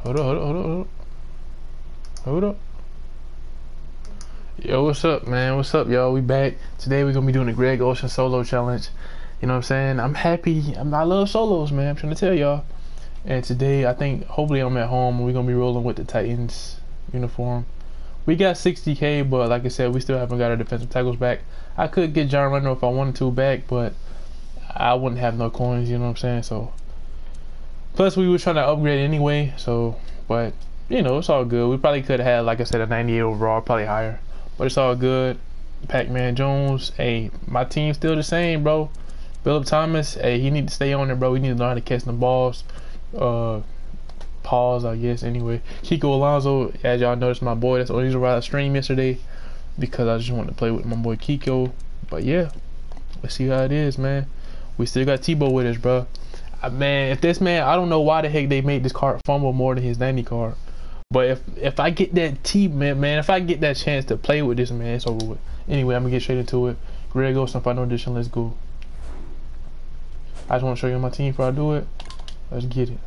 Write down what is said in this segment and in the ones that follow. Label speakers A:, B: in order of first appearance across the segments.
A: Hold up, hold up, hold up, hold up. Yo, what's up, man? What's up, y'all? We back. Today we're gonna be doing the Greg Olsen solo challenge. You know what I'm saying? I'm happy. I'm, I love solos, man. I'm trying to tell y'all. And today, I think, hopefully, I'm at home. We're gonna be rolling with the Titans uniform. We got 60k, but like I said, we still haven't got our defensive tackles back. I could get John Runner if I wanted to back, but I wouldn't have no coins. You know what I'm saying? So, plus we were trying to upgrade anyway. So, but you know, it's all good. We probably could have had, like I said, a 98 overall, probably higher, but it's all good. Pac-Man Jones, hey, my team's still the same, bro. Philip Thomas, hey, he need to stay on there, bro. We need to learn how to catch the balls. Uh, pause, I guess. Anyway, Kiko Alonso, as y'all noticed, my boy. That's the only reason why I streamed yesterday because I just wanted to play with my boy Kiko. But yeah, let's see how it is, man. We still got Tebow with us, bro. Uh, man, if this man, I don't know why the heck they made this card fumble more than his 90 card. But if if I get that T man, man, if I get that chance to play with this man, it's over with. Anyway, I'm gonna get straight into it. Greg some Final Edition, let's go. I just want to show you my team before I do it. Let's get it.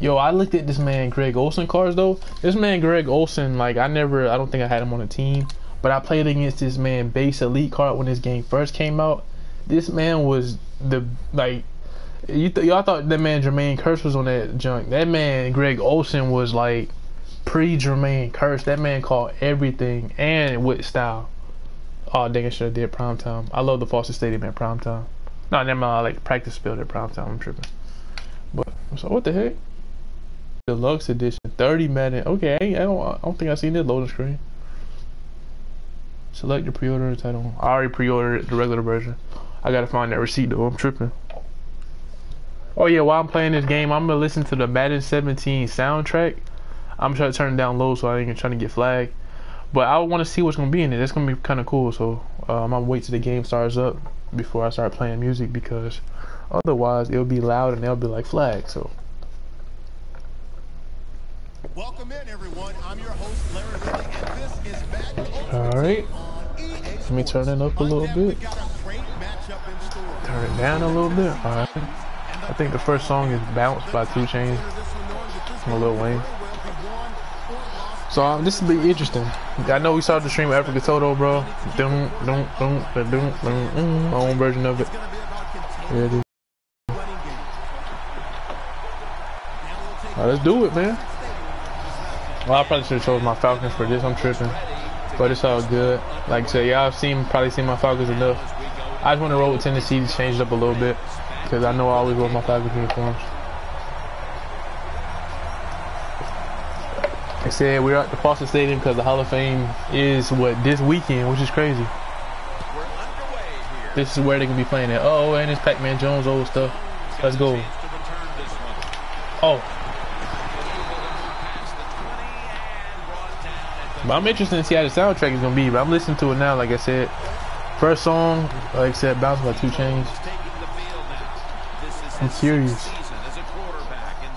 A: Yo, I looked at this man Greg Olsen cards though. This man Greg Olsen, like I never, I don't think I had him on a team, but I played against this man base elite card when this game first came out. This man was the like, you th y'all thought that man Jermaine Kearse was on that junk. That man Greg Olsen was like pre Jermaine Kearse. That man called everything and with style. Oh dang, I should have did prime time. I love the Fawcett Stadium at prime time. No, never mind. I like practice field at prime time. I'm tripping. But so what the heck? Deluxe edition, 30 Madden. Okay, I don't, I don't think I've seen this loading screen. Select your pre-order title. I already pre-ordered the regular version. I gotta find that receipt though. I'm tripping. Oh yeah, while I'm playing this game, I'm gonna listen to the Madden 17 soundtrack. I'm trying to turn it down low so I ain't trying to get flagged. But I want to see what's gonna be in it. It's gonna be kind of cool. So uh, I'm gonna wait till the game starts up before I start playing music because otherwise it'll be loud and they'll be like flag. So.
B: Welcome in, everyone. I'm your host, Larry Lilly, and this is Back
A: All right. Let me turn it up a little bit. Turn it down a little bit. All right. I think the first song is "Bounce" by 2 Chainz from Lil Wayne. So um, this will be interesting. I know we started the stream Africa Toto, bro. Dun, dun, dun, dun, dun, dun, my own version of it. Yeah, is. All right, let's do it, man. Well, I probably should have chose my Falcons for this. I'm tripping. But it's all good. Like I said, y'all have seen, probably seen my Falcons enough. I just want to roll with Tennessee to change it up a little bit. Because I know I always roll my Falcons uniforms. They said we're at the Fawcett Stadium because the Hall of Fame is what this weekend, which is crazy. This is where they can be playing at. Oh, and it's Pac-Man Jones old stuff. Let's go. Oh. But I'm interested to see how the soundtrack is gonna be. But I'm listening to it now, like I said. First song, like I said, "Bounce" by 2 Chainz. I'm curious.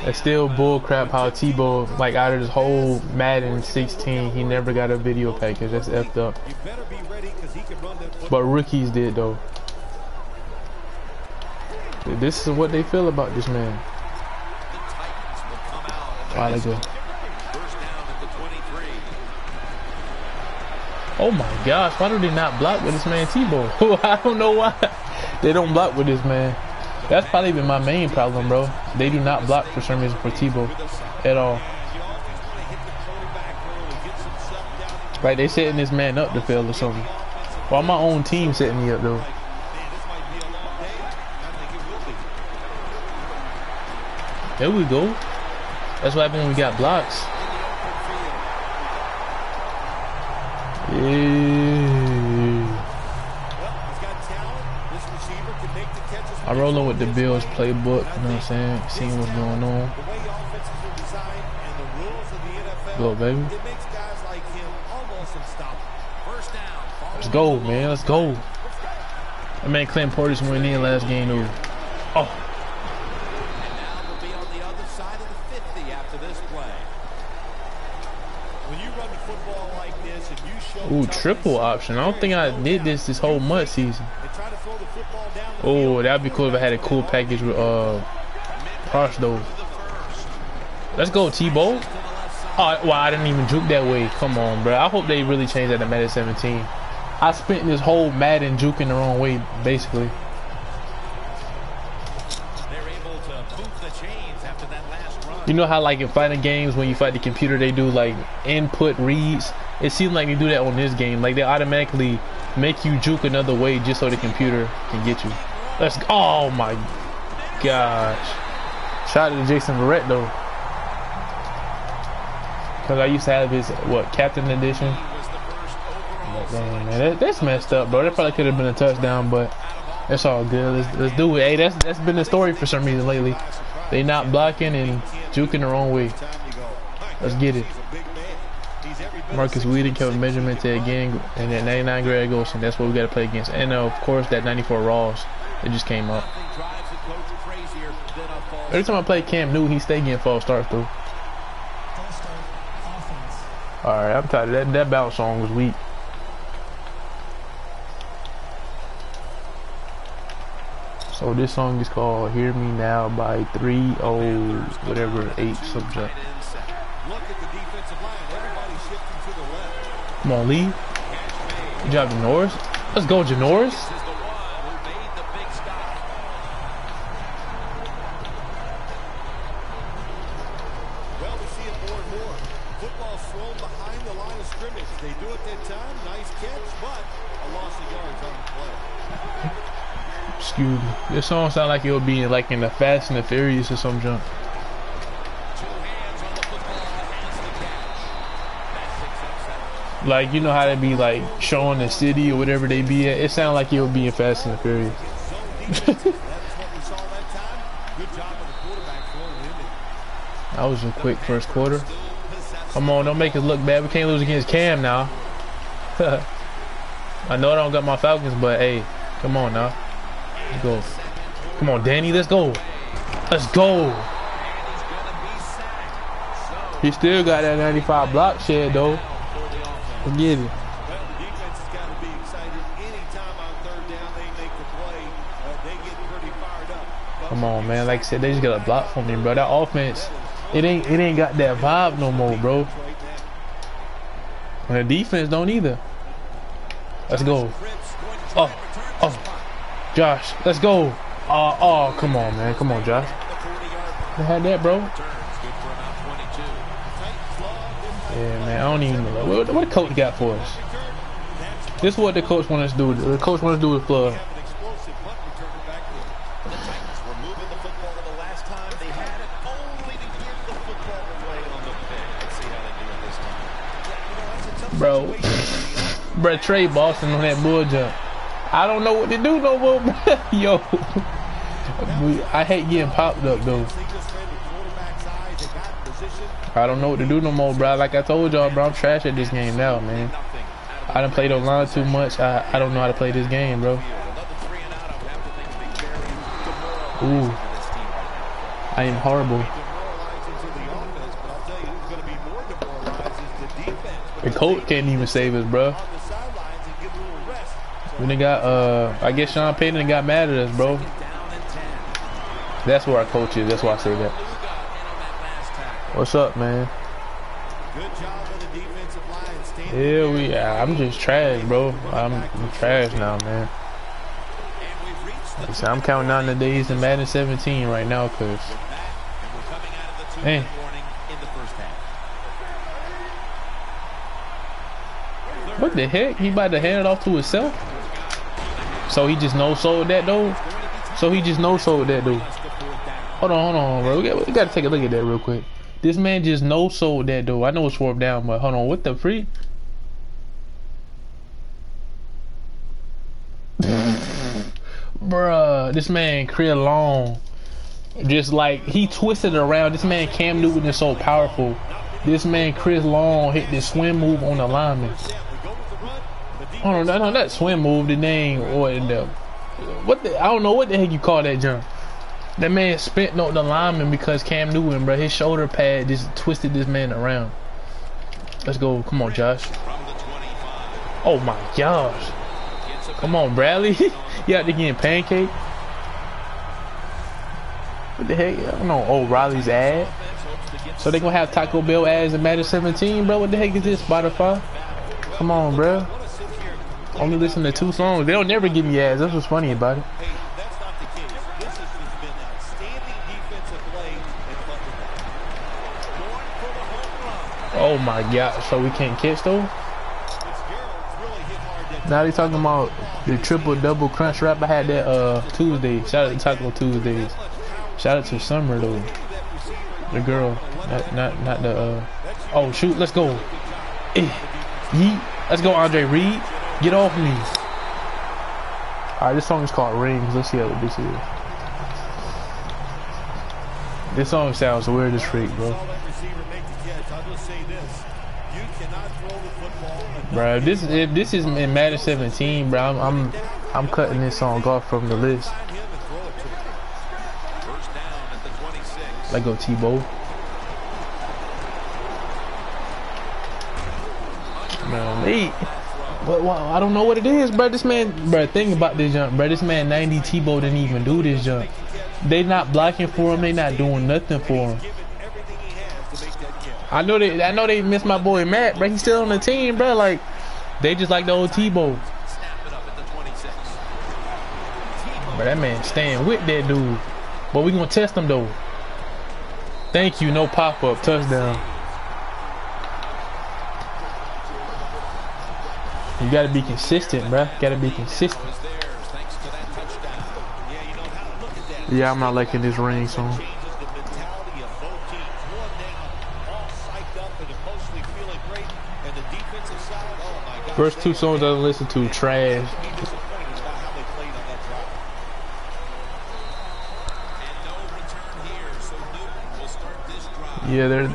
A: It's still bullcrap how Tebow, like out of this whole Madden 16, he never got a video package. That's effed up. But rookies did though. This is what they feel about this man. Wow, they go. Oh my gosh, why do they not block with this man Tebow? I don't know why. They don't block with this man. That's probably been my main problem, bro. They do not block for some reason for Tebow at all. Like they setting this man up to fail or something. Why my own team setting me up though? There we go. That's what happened when we got blocks. I'm rolling with the Bills playbook, you know what I'm saying? Seeing what's going on. Go, baby. Let's go, man. Let's go. That man Clinton Portis went in last game, though. Oh. Ooh, triple option. I don't think I did this this whole mud season. Oh, that'd be cool if I had a cool package with uh Prosh though. Let's go, T-Bow. Oh, well, I didn't even juke that way. Come on, bro. I hope they really change that to Madden 17. I spent this whole Madden juking the wrong way, basically. You know how like in fighting games when you fight the computer they do like input reads? It seems like they do that on this game. Like they automatically make you juke another way just so the computer can get you. Let's oh my gosh. Shout out to Jason Verrett though. Cause I used to have his what captain edition. Damn, man, that, that's messed up, bro. That probably could have been a touchdown, but it's all good. Let's, let's do it. Hey, that's that's been the story for some reason lately. They not blocking and juking the wrong way. Let's get it. Markus Wheaton, Kelvin Benjamin, Ted Ginn, and that 99 Greg Olsen. That's what we got to play against. And uh, of course, that 94 Rawls that just came up. Every time I play Cam Newton, he stay getting false starts through. Alright, I'm tired that. That bounce song was weak. So this song is called Hear Me Now by 3 0 whatever 8 subject. Come on, Lee. Good job, Janoris. Let's go, Janoris.
B: Well, we see it more and more. Football thrown behind the line of scrimmage. They do it that time. Nice catch, but a loss of yards on the play.
A: Excuse me. This song sound like it would be like in the Fast and the Furious or some junk. Like you know how they be like showing the city or whatever they be at. It sound like it'll be in Fast and the Furious.
B: That
A: was a quick first quarter. Come on, don't make us look bad. We can't lose against Cam now. I know I don't got my Falcons, but hey, come on now. Let's go. Come on, Danny, let's go. Let's go. He still got that 95 block shed though. Forget it.
B: Well, the defense has got to be excited. Anytime on third down they make the play, uh, they get pretty fired up.
A: Come on, man. Like I said, they just got a block for me, bro. That offense, it ain't it ain't got that vibe no more, bro. And the defense don't either. Let's go. Oh, oh, Josh, let's go. Oh, oh, come on, man. Come on, Josh. They had that, bro. Don't even know what, what the coach got for us. This is what the coach wants us to do. The coach wants us to do with flood.
B: Tough
A: Bro. Bro, Tre Boston on that bull jump. I don't know what to do no more. Yo. I hate getting popped up, though.
B: They just read the quarterback's eyes. They got in position.
A: I don't know what to do no more, bro. Like I told y'all, bro, I'm trash at this game now, man. I done played online too much. I, I don't know how to play this game, bro. Ooh. I am horrible.
B: the
A: coach can't even save us, bro. When they got, uh, I guess Sean Payton got mad at us, bro. That's where our coach is. That's why I say that. What's up, man?
B: Good job of the defensive line standing
A: Yeah, we. I'm just trash, bro. I'm, I'm trash now, man.
B: and we've reached the
A: Like I said, I'm counting down the days in Madden 17 right now, cause
B: back, and we're coming out of the two
A: Hey.
B: minute warning in the first half.
A: what the heck? He about to hand it off to himself? So he just no sold that though. So he just no sold that dude. Hold on, hold on, bro. We got, we got to take a look at that real quick. This man just no sold that dude. I know it's fourth down, but hold on, what the freak? Bruh, this man Chris Long, just like he twisted around. This man Cam Newton is so powerful. This man Chris Long hit this swim move on the lineman. On, no, no, that swim move, the name or the what the I don't know what the heck you call that jump. That man spent on the lineman because Cam Newton, bro, his shoulder pad just twisted this man around. Let's go, come on, Josh.
B: From the 25.
A: Oh my gosh. Come on, Bradley. you out to getting pancake? What the heck? I don't know. Riley's ad. So they gonna have Taco Bell ads in Madden 17, bro? What the heck is this, Spotify? Come on, bro. Only listen to two songs. They'll never give me ads. That's what's funny about it.
B: Hey, that's not the case. This has just been outstanding defensive play and fundamental. Going for the home run.
A: Oh my god. So we can't catch
B: that
A: Now they talking about the triple double crunch wrap. I had that uh Tuesday. Shout out to Taco Tuesdays. Shout out to Summer though. The girl. Not not not the uh Oh shoot, let's go. Eh. Yeet. Let's go, Andre Reed. Get off me. Alright, this song is called Rings. Let's see what this is. This song sounds weird as freak, bro.
B: Say this. You cannot throw the football
A: Bro, if this if this is in Madden 17, bro, I'm I'm, I'm cutting this song off from the list.
B: find him and throw it to him. First down at the 26.
A: Let go, Tebow. Man, what, what, I don't know what it is, bro. This man, bro. Think about this jump, bro. This man, 90 Tebow didn't even do this jump. They not blocking for him. They not doing nothing for him.
B: Giving everything he has to make that catch.
A: I know they, I know they miss my boy Matt, bro. He's still on the team, bro. Like, they just like the old Tebow.
B: Snap it up at the 26.
A: But that man staying with that dude. But we gonna test him though. Thank you, no pop up touchdown. You gotta be consistent, bruh. Gotta be consistent.
B: Yeah,
A: I'm not liking this ring song.
B: Changes the mentality of both teams. One down, all psyched up and emotionally feeling great. And the defensive side, oh my God.
A: First two songs I listen to, trash. Yeah, they're.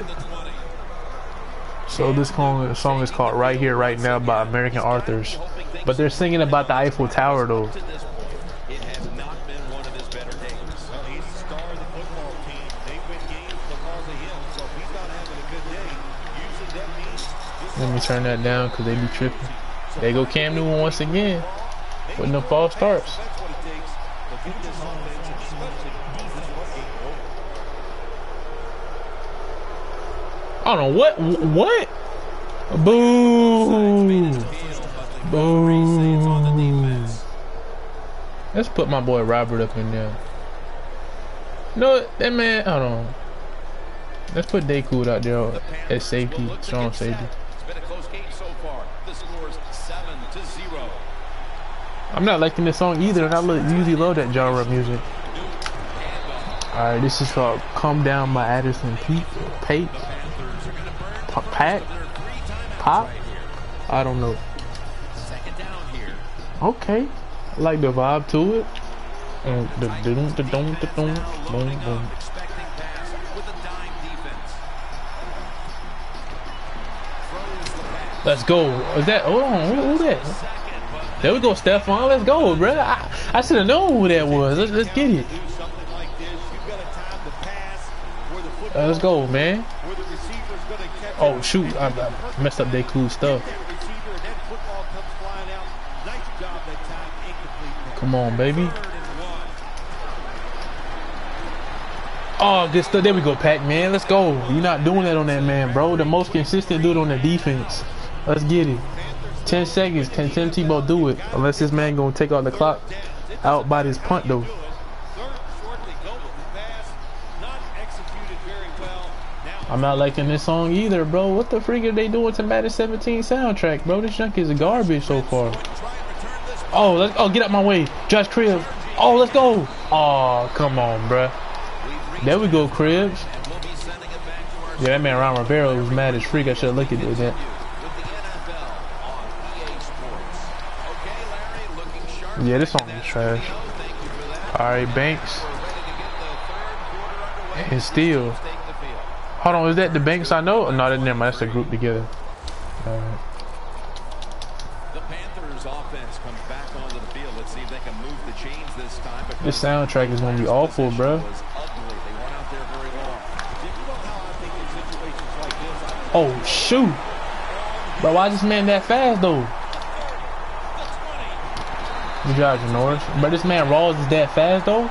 A: So this song, song is called "Right Here, Right Now" by American Authors. But they're singing about the Eiffel Tower though.
B: To this point, it has not been one of his better days. Well, he's the star of the football team. They win games because of him. So if he's not having a good day, usually that means this
A: Let me turn that down because they be tripping. They go Cam Newton once again. With no false starts. I don't know what what. Boom! Boo! Let's put my boy Robert up in there. No, that man. Hold on. Let's put Daycool out there as safety, strong safety.
B: It's been a close game so far. The score's seven to zero.
A: I'm not liking this song either, and I usually love that genre of music. Alright, this is called Come Down by Addison Pete. Pate? Pa- Pat? Pop? I don't know. Okay. I like the vibe to it. The dum the dum the
B: pass.
A: Let's go. Is that? Hold on. Who, who that? There we go, Stephon. Let's go, bro. I, I should have known who that was. Let's, let's get it. Uh, let's go, man. Oh shoot, I, I messed up that cool stuff. Come on, baby. Oh, good stuff. There we go, Pac Man. Let's go. You're not doing that on that man, bro. The most consistent dude on the defense. Let's get it. Ten seconds. Can Tim Tebow do it? Unless this man gonna take out the clock out by this punt though. I'm not liking this song either, bro. What the freak are they doing to Madden 17 soundtrack, bro? This junk is garbage so far. Oh, let's oh get out my way, Josh Cribbs. Oh, let's go. Oh, come on, bro. There we go,
B: Cribbs. To
A: Yeah, that man Ron Rivera was mad as freak. I should have looked at that.
B: with the NFL on EA Sports. Okay, Larry, looking sharp.
A: Yeah, this song is trash.
B: No, thank you for that.
A: All right, Banks
B: We're ready to get the third quarter underway.
A: and Steele.
B: Take the field.
A: Hold on, is that the Banks I know? No, that's never mind. That's a group together. All right.
B: The Panthers offense comes back onto the field. Let's see if they can move the chains this time.
A: This soundtrack is gonna be awful, bro.
B: was ugly. They weren't out there very long. Did you know how I think in situations like this, I
A: Oh shoot, bro. Why is this man that fast though? Job, Norris. But this man Rawls is that fast though.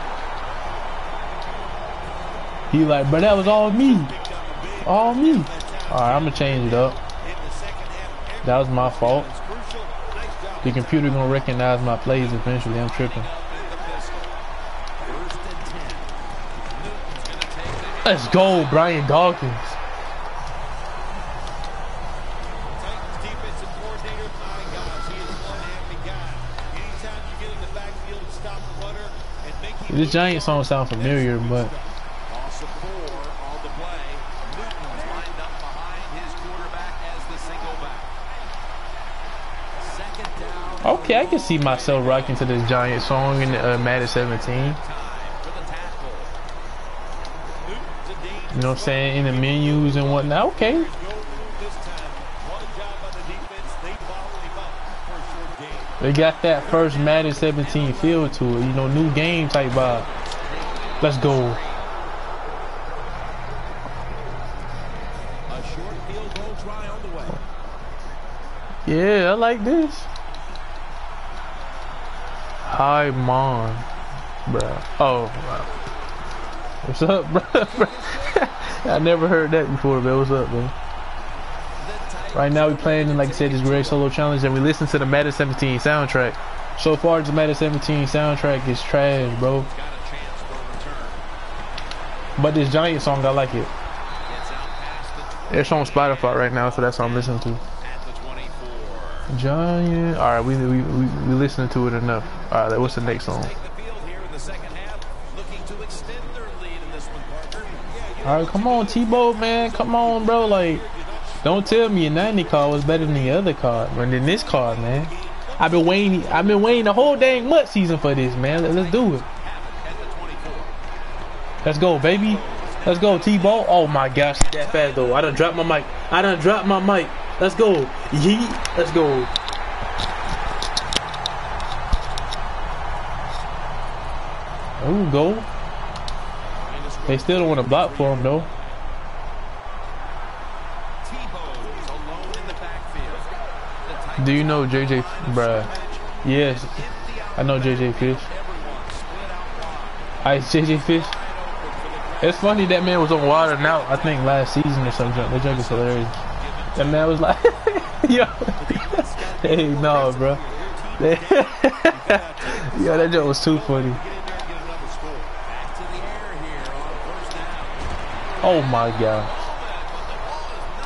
A: He like, but that was all me. All me. Alright, I'm gonna change it up. That was my fault. The computer gonna recognize my plays eventually. I'm tripping. Let's go, Brian Dawkins. This Giant song sounds familiar, but Okay, I can see myself rocking to this Giant song in uh, Madden 17. You know what I'm saying? In the menus and whatnot. Okay. They got that first Madden 17 feel to it. You know, new game type vibe. Let's go. Yeah, I like this. Hi, mom, bruh. Oh. What's up, bruh? I never heard that before, man. What's up, man? Right now, we're playing, like I said, this Greg Solo Challenge, and we listen to the Madden 17 soundtrack. So far, the Madden 17 soundtrack is trash, bro. But this Giant song, I like it. It's on Spotify right now, so that's what I'm listening to. Giant. All right, we we we, we listening to it enough. All right, what's the next song? All right, come on, Tebow, man, come on, bro. Like, don't tell me your 90 card was better than the other card, but than this card, man. I've been waiting. I've been waiting the whole dang month season for this, man. Let's do it. Let's go, baby. Let's go, T-Ball. Oh my gosh, that fast though. I done dropped my mic. I done dropped my mic. Let's go. Yeet. Let's go. Ooh, go. They still don't want to block for him though. Do you know JJ, bruh? Yes, I know JJ Fish. Ice JJ Fish. It's funny that man was on water now. I think last season or something. That joke is hilarious. That man was like, yo, hey, no, bro. yo, that joke was too funny. Oh my god.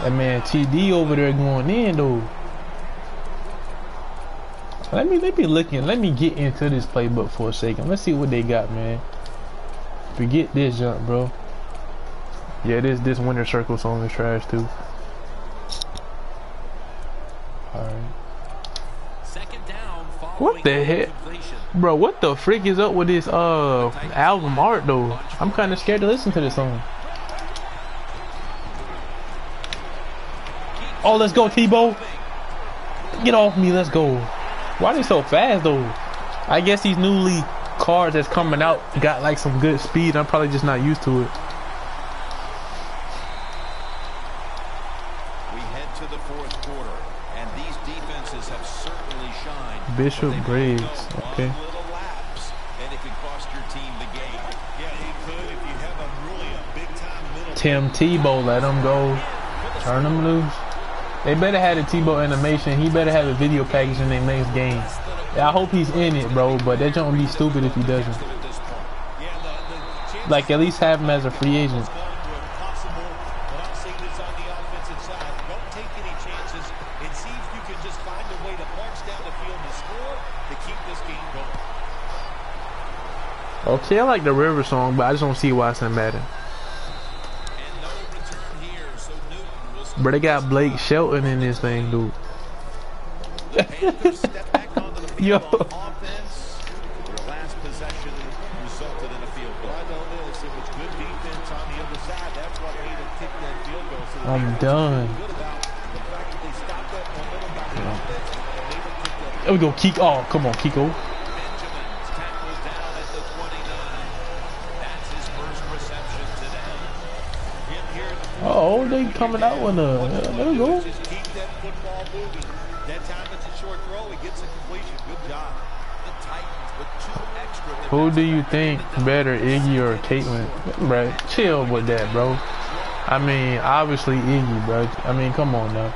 A: That man TD over there going in though. Let me let me look in. Let me get into this playbook for a second. Let's see what they got, man. Forget this jump, bro. Yeah, this this winter circle song is trash too. Alright. What the heck? Bro, what the freak is up with this uh album art though? I'm kinda scared to listen to this song. Oh let's go Tebow. Get off me, let's go. Why they so fast though? I guess these newly cars that's coming out got like some good speed. I'm probably just not used to it.
B: We head to the fourth quarter, and these defenses have certainly shined.
A: Bishop Briggs, okay.
B: Lapse, and it could cost your team the game. Yeah, it could if you have a really a big time middle.
A: Tim Tebow, let him go. Turn him loose. They better have a Tebow animation. He better have a video package in their next game. I hope he's in it, bro. But that don't be stupid if he doesn't. Like at least have him as a free agent. Okay, I like the River song, but I just don't see why it's in Madden. But they got Blake Shelton in this thing, dude. Yo. I'm done. There we go, Kiko. Oh, come on, Kiko. Oh, coming out with a. Yeah, there we go.
B: That time it's a short throw, he gets a completion. Good job. The
A: Who do you think better, Iggy or Caitlyn? Bro, chill with that, bro. I mean, obviously Iggy, bro. I mean, come on now.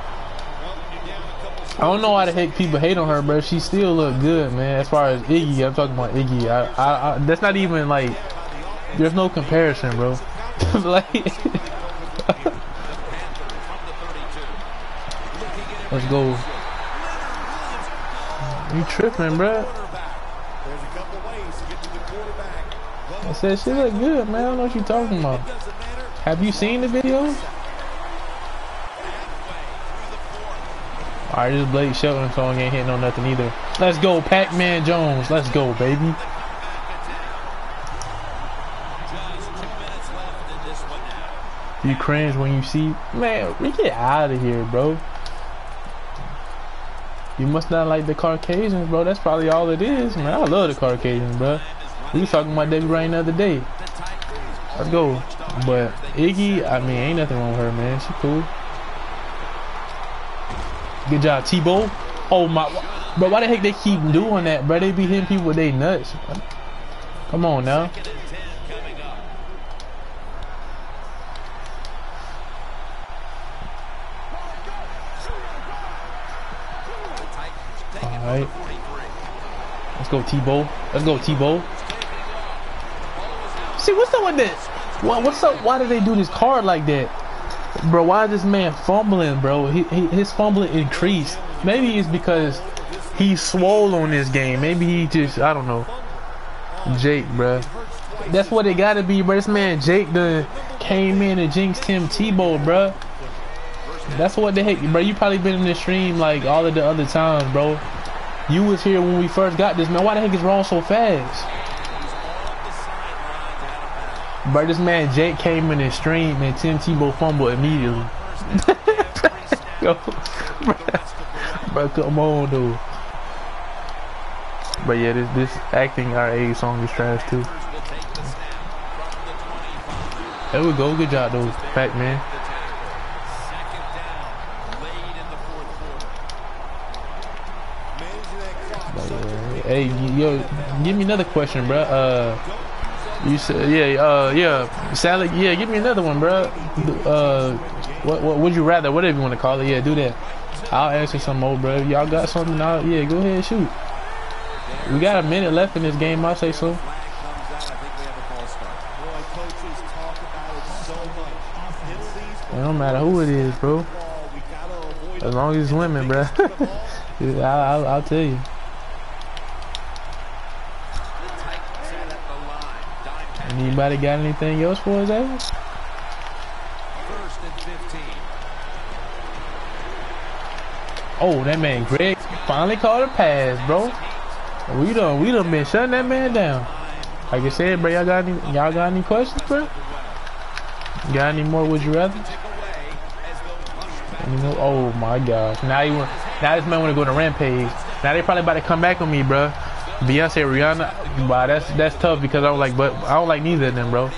A: I don't know why the heck people hate on her, bro. She still look good, man. As far as Iggy, I'm talking about Iggy. I, I, I that's not even like. There's no comparison, bro. like. Let's go. You tripping, bro? I said she look good, man. I don't know what you talking about. Have you seen the video? Alright, this Blake Shelton song ain't hitting on nothing either. Let's go, Pac-Man Jones. Let's go, baby. You cringe when you see, man, we get out of here, bro. You must not like the Caucasians, bro. That's probably all it is, man. I love the Caucasians, bro. We was talking about Debby Ryan the other day. Let's go. But Iggy, I mean, ain't nothing wrong with her, man. She cool. Good job, Tebow. Oh my, bro, why the heck they keep doing that, bro? They be hitting people with their nuts. Come on now. Let's go, Tebow. Let's go, Tebow. See, what's up with this? What, what's up? Why did they do this card like that? Bro, why is this man fumbling, bro? He, he, his fumbling increased. Maybe it's because he's swole on this game. Maybe he just, I don't know. Jake, bro. That's what it gotta be, bro. This man Jake the came in and jinxed him Tebow, bro. That's what the heck, bro. You probably been in the stream like all of the other times, bro. You was here when we first got this, man. Why the heck is wrong so fast? But this man Jake came in the stream and Tim Tebow fumbled immediately. Yo, bro, bro, come on, dude. But yeah, this this acting our song is trash too. There we go, good job though, Pac-Man. Hey, yo, give me another question, bro. Uh, you said, yeah, uh, yeah, Sally, yeah, give me another one, bro. Uh, what, what would you rather, whatever you want to call it, yeah, do that. I'll answer some more, bro. Y'all got something? I'll, yeah, go ahead, shoot. We got a minute left in this game, I'll say so. It don't matter who it is, bro. As long as it's women, bro. I'll, I'll, I'll tell you. Anybody got anything else for us, ass? First and 15. Oh, that man Greg finally caught a pass, bro. We done, we done been shutting that man down. Like I said, bro, y'all got any, y'all got any questions, bro? Got any more? Would you rather? Any more? Oh my gosh! Now you want, now this man want to go to rampage. Now they probably about to come back on me, bro. Beyonce, Rihanna, wow, that's that's tough because I don't like, but I don't like neither of them, bro.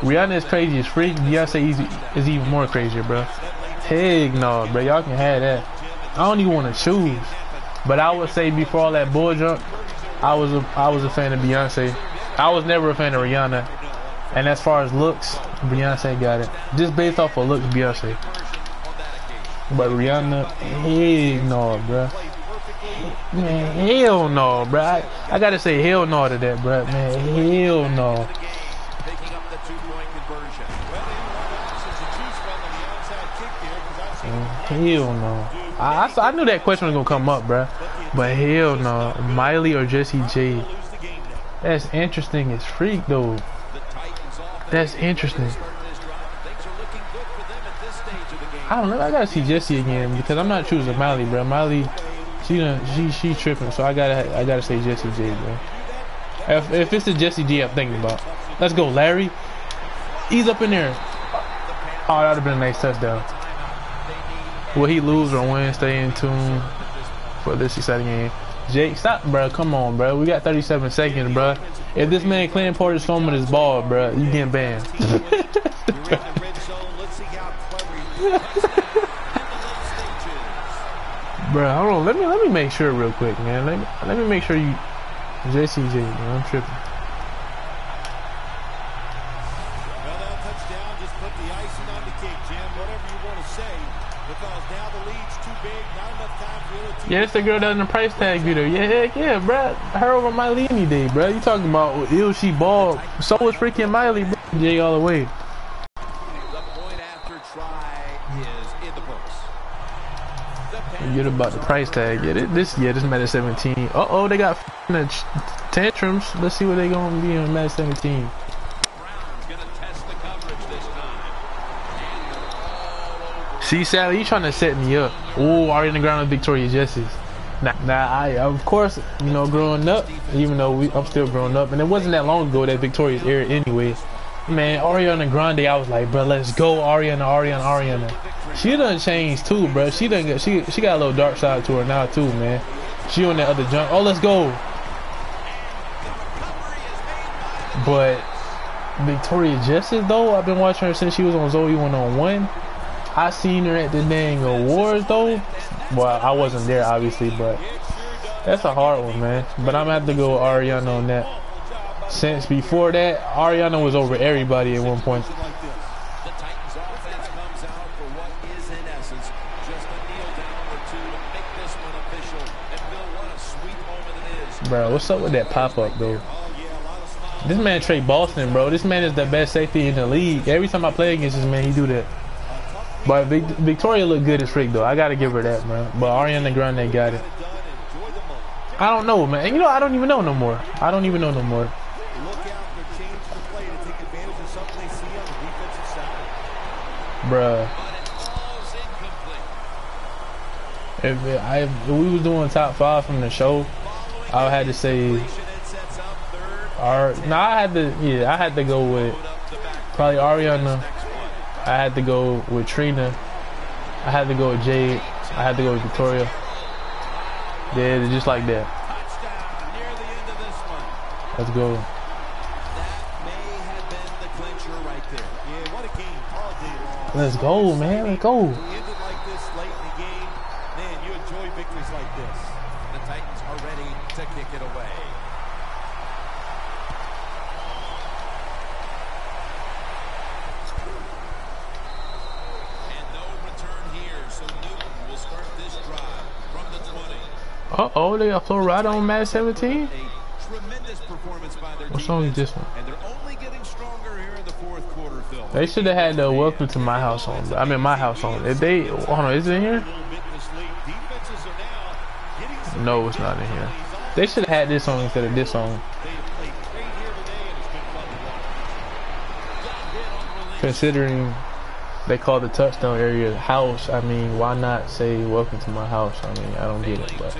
A: Rihanna is crazy as freak. Beyonce is, is even more crazier, bro. Heck no, bro. Y'all can have that. I don't even want to choose, but I would say before all that bull jump, I was a I was a fan of Beyonce. I was never a fan of Rihanna, and as far as looks, Beyonce got it. Just based off of looks, Beyonce. But Rihanna, heck no, bro. Man, hell no, bro. I, I, gotta say hell no to that, bro. Man, hell no. hell no. I, I, I, knew that question was gonna come up, bro. But hell no. Miley or Jessie J. That's interesting as freak, though. That's interesting. I don't know. I gotta see Jessie again because I'm not choosing Miley, bro. Miley. She she she tripping, so I gotta I gotta say Jessie J, bro. If, if it's the Jessie J I'm thinking about, let's go, Larry. He's up in there. Oh, that'd have been a nice touchdown. Will he lose or win? Stay in tune for this exciting game. Jake, stop, bro. Come on, bro. We got 37 seconds, bro. If this man Clinton Portis filming his ball, bro, you getting banned. Bro, hold on. Let me let me make sure real quick, man. Let me, let me make sure you JCJ, man. I'm tripping.
B: Well, just put the icing on the cake jim whatever you want to say if the girl doesn't enough.
A: Yeah, it's the girl in the price tag video. Yeah, heck yeah, bro. Her over Miley any day, bro. You talking about ill she ball? So was freaking Miley, bro. Jay all the way.
B: The
A: Forget about the price tag. Yeah, this yeah, this Madden 17. Uh oh, they got tantrums. Let's see what they gonna be in Madden 17.
B: Brown's going to test the coverage this time. And they're all over.
A: See, Sally, you trying to set me up. Oh, Ariana Grande Victoria Justice. Nah, nah, I of course, you know, growing up, even though we, I'm still growing up, and it wasn't that long ago that Victoria's era, anyway. Man, Ariana Grande, I was like, bro, let's go, Ariana, Ariana, Ariana. She done changed too, bro. She done got, she she got a little dark side to her now too, man. She on that other junk. Oh, let's go. But Victoria Justice though, I've been watching her since she was on Zoey 101. I seen her at the dang awards though. Well, I wasn't there obviously, but that's a hard one, man. But I'm gonna have to go Ariana on that. Since before that, Ariana was over everybody at one point. Bro, what's up with that pop up though? This man Tre Boston, bro. This man is the best safety in the league. Every time I play against this man, he do that. But Vic Victoria look good as freak though. I gotta give her that, man. But Ariana Grande got it. I don't know, man. And You know, I don't even know no more. I don't even know no more.
B: To.
A: Bruh. If, I, if we was doing top five from the show, I had to say, no, I had to, yeah, I had to go with probably Ariana. I had to go with Trina. I had to go with Jade. I had to go with Victoria. Yeah, just like that. Let's go. Let's go, man. Let's go.
B: You end it like this late in the game, man, you enjoy victories like this. The Titans are ready to kick it away. And no return here, so Newton will start this drive from the 20.
A: Uh oh, they got Florida on Madden 17.
B: A tremendous performance by their
A: What song is
B: defense,
A: this one?
B: And they're only getting stronger here in the fourth quarter.
A: They should have had the Welcome to My House on. I mean, my house on. If they, hold on, is it in here?
B: A little bit in this league. Defenses are now getting some
A: No, it's not in here. They should have had this song instead of this song.
B: They have played great here today, and it's been fun to watch. Got hit on.
A: Considering they call the touchdown area house, I mean, why not say Welcome to My House? I mean, I don't get it, but.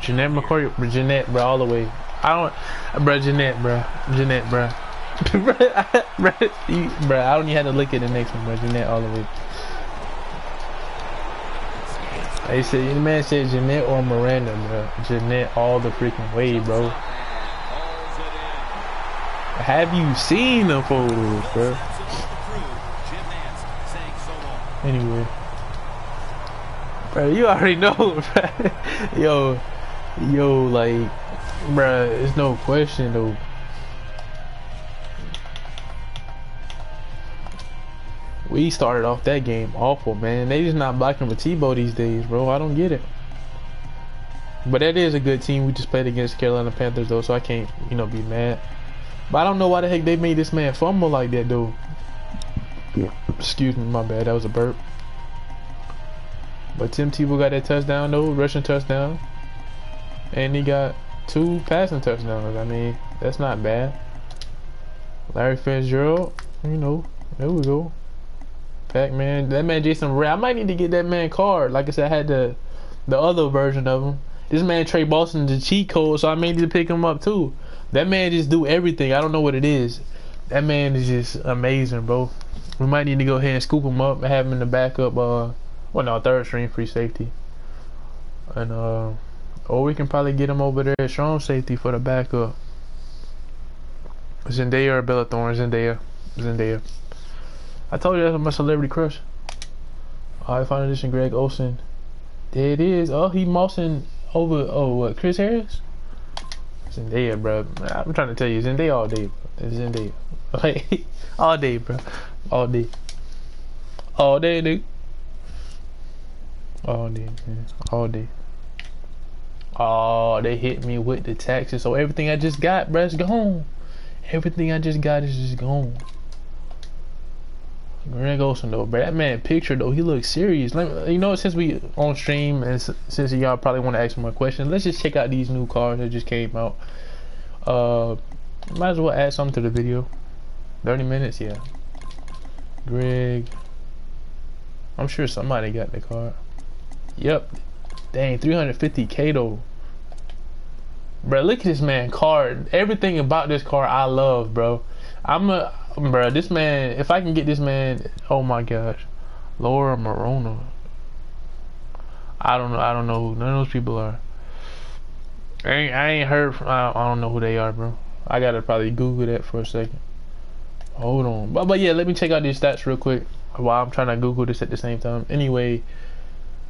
A: Jennette McCoy, Jennette, bro, all the way. I don't, bro, Jennette, bro, Jennette, bro, bro, bro, bro, I don't even have to look at the next one, bro, Jennette, all the way. They said, the man said Jennette or Miranda, bro, Jennette, all the freaking way, bro. Have you seen the photos, bro? Anyway, bro, you already know, bro. Yo, yo, like, bro, it's no question though. We started off that game awful, man. They just not blocking for Tebow these days, bro. I don't get it. But that is a good team. We just played against Carolina Panthers though, so I can't, you know, be mad. But I don't know why the heck they made this man fumble like that though. Excuse me, my bad. That was a burp. But Tim Tebow got that touchdown though, rushing touchdown. And he got two passing touchdowns. I mean, that's not bad. Larry Fitzgerald, you know, there we go. Pac-Man, that man Jason Ray. I might need to get that man card. Like I said, I had the the other version of him. This man Tre Boston the cheat code, so I may need to pick him up too. That man just do everything. I don't know what it is. That man is just amazing, bro. We might need to go ahead and scoop him up and have him in the backup. Uh, well, no, third string free safety, and uh, or we can probably get him over there at strong safety for the backup. Zendaya or Bella Thorne? Zendaya, Zendaya. I told you that's my celebrity crush. Alright, final edition Greg Olsen. There it is. Oh, he mossing over. Oh, what? Chris Harris? Zendaya, bro. I'm trying to tell you, Zendaya all day. Zendaya, like all day, bro. All day. All day, dude. All day, man. All day. Oh, they hit me with the taxes. So everything I just got, bruh, is gone. Everything I just got is just gone. Greg Olsen though, bro. That man picture though, he looks serious. Let me, you know, since we on stream and since y'all probably want to ask more questions, let's just check out these new cars that just came out. Uh, might as well add something to the video. 30 minutes, yeah. Greg. I'm sure somebody got the car. Yep. Dang, 350k though. Bro, look at this man car. Everything about this car I love, bro. I'm a bro, this man, if I can get this man, oh my gosh. Laura Marano. I don't know. I don't know who none of those people are. I ain't, I ain't heard from, I, I don't know who they are, bro. I gotta probably Google that for a second. Hold on. But, but yeah, let me check out these stats real quick while I'm trying to Google this at the same time. Anyway,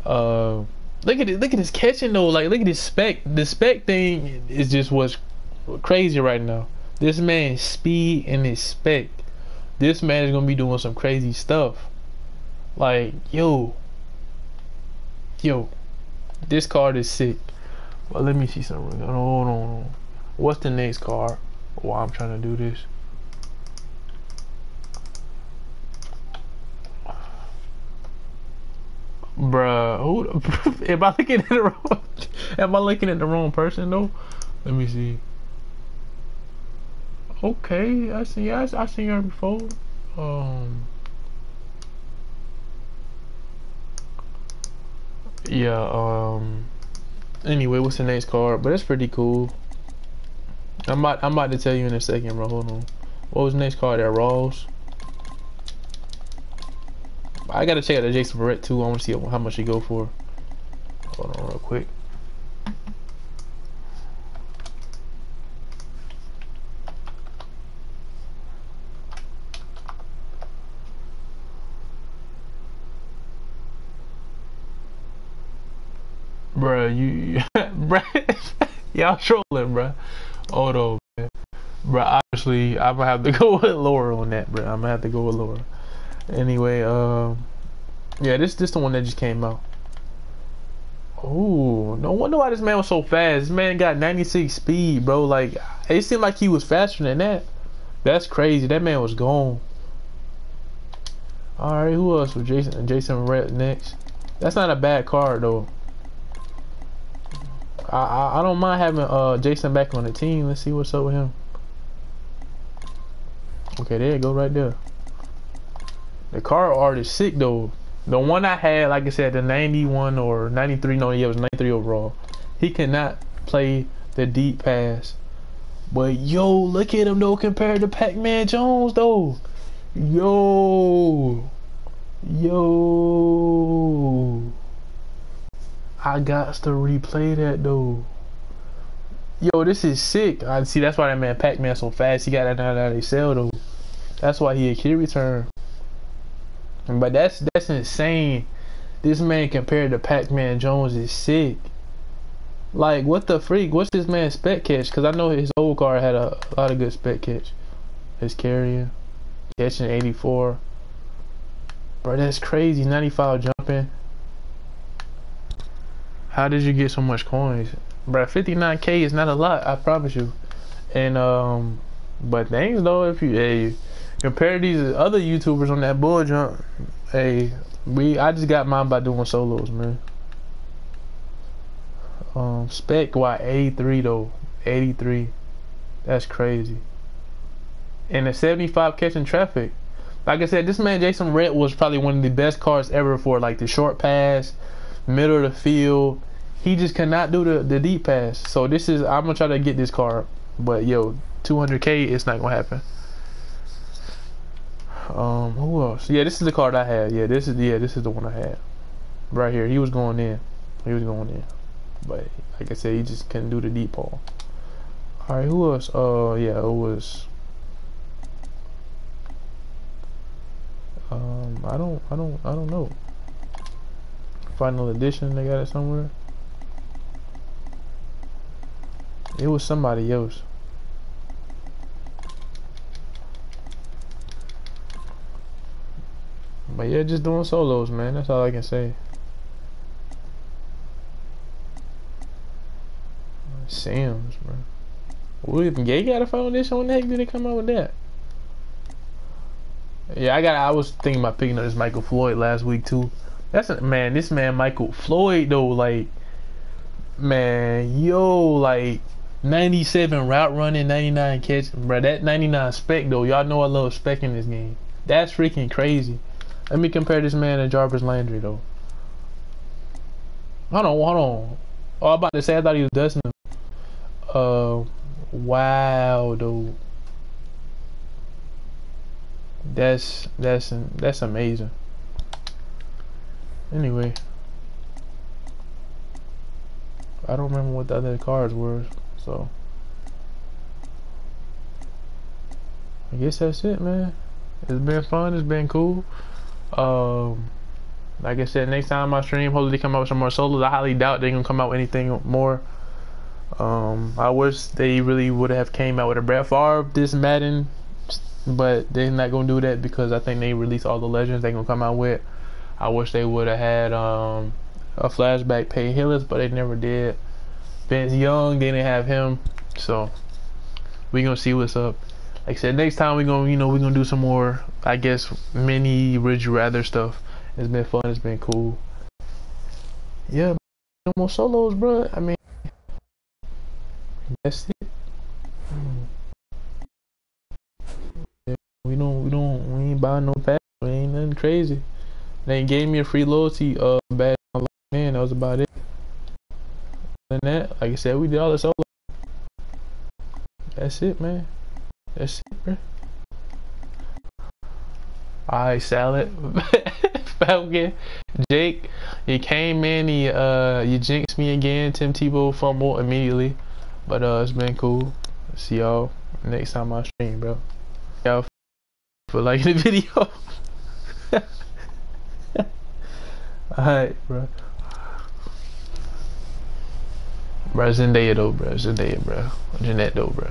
A: uh, look at it. Look at this catching though. Like, look at this spec. The spec thing is just what's crazy right now. This man's speed and his spec. This man is gonna be doing some crazy stuff. Like, yo, yo, this card is sick. Well, let me see something. Hold on. What's the next card? While I'm trying to do this. Bruh, who, am I looking at the wrong? Am I looking at the wrong person though? Let me see. Okay, I see. I I seen her before. Um. Yeah. Um. Anyway, what's the next card? But it's pretty cool. I'm about I'm about to tell you in a second, bro. Hold on. What was the next card? There, Rawls. I gotta check out the Jason Verrett too. I want to see how much he go for. Hold on, real quick. Bruh, you, bruh, y'all trolling, bruh. Hold on, man. Bruh, obviously, I'm gonna have to go with Laura on that, bruh. I'm gonna have to go with Laura. Anyway, um, yeah, this this the one that just came out. Oh, no wonder why this man was so fast. This man got 96 speed, bro. Like, it seemed like he was faster than that. That's crazy. That man was gone. All right, who else was Jason? Jason Verrett next. That's not a bad card though. I, I, I don't mind having uh Jason back on the team. Let's see what's up with him. Okay, there you go, right there. The car art is sick though. The one I had, like I said, the 91 or 93, no, yeah, it was 93 overall. He cannot play the deep pass. But yo, look at him though compared to Pac-Man Jones though. Yo. Yo. I got to replay that though. Yo, this is sick. I see that's why that man Pac-Man so fast. He got that out of they sell though. That's why he a key return. But that's that's insane. This man compared to Pac-Man Jones is sick. Like what the freak? What's this man's spec catch? Cause I know his old car had a, a lot of good spec catch. His carrier, catching 84. Bro, that's crazy. 95 jumping. How did you get so much coins? Bro, 59k is not a lot, I promise you. And um but things though if you hey compare these other YouTubers on that bull jump, hey, we I just got mine by doing solos, man. Um, spec why 83 though, 83. That's crazy. And the 75 catching traffic. Like I said, this man Jason Verrett was probably one of the best cars ever for like the short pass, middle of the field. He just cannot do the, the deep pass. So this is I'm gonna try to get this car, but yo, 200k, it's not gonna happen. Um, who else? Yeah, this is the card I had. Yeah, this is yeah, this is the one I had. Right here, he was going in. He was going in, but like I said, he just couldn't do the deep ball. All right, who else? Uh, yeah, it was. Um, I don't, I don't, I don't know. Final edition, they got it somewhere. It was somebody else. But yeah, just doing solos, man. That's all I can say. Sam's, bro. William Gay got a foundation. When the heck did they come out with that? Yeah, I got. I was thinking about picking up this Michael Floyd last week too. That's a, man. This man Michael Floyd though, like man, yo, like 97 route running, 99 catch, bro. That 99 spec though, y'all know I love spec in this game. That's freaking crazy. Let me compare this man and Jarvis Landry though. Hold on, hold on. Oh, I'm about to say I thought he was dusting him. Uh, wow, dude. That's that's that's amazing. Anyway, I don't remember what the other cards were, so I guess that's it, man. It's been fun. It's been cool. Um, like I said, next time I stream, hopefully they come out with some more solos. I highly doubt they're gonna come out with anything more. Um, I wish they really would have came out with a Brett Favre this Madden, but they're not gonna do that because I think they released all the legends they're gonna come out with. I wish they would have had um, a flashback Peyton Hillis, but they never did. Vince Young, they didn't have him, so we gonna see what's up. Like I said, next time we're gonna you know we're gonna do some more I guess mini Ridge Rather stuff. It's been fun. It's been cool. Yeah, no more solos, bro. I mean, that's it. We don't, we don't, we ain't buying no pack. We ain't nothing crazy. They gave me a free loyalty uh badge man. That was about it. And that, like I said, we did all the solo. That's it, man. That's it, bro. Alright, salad. Falcon. Jake, he came in, he uh you jinxed me again. Tim Tebow fumble immediately. But uh it's been cool. See y'all next time I stream, bro. Y'all for liking the video. Alright, bro. Bro, Zendaya though, bro. Zendaya, bro. Jennette though, bro.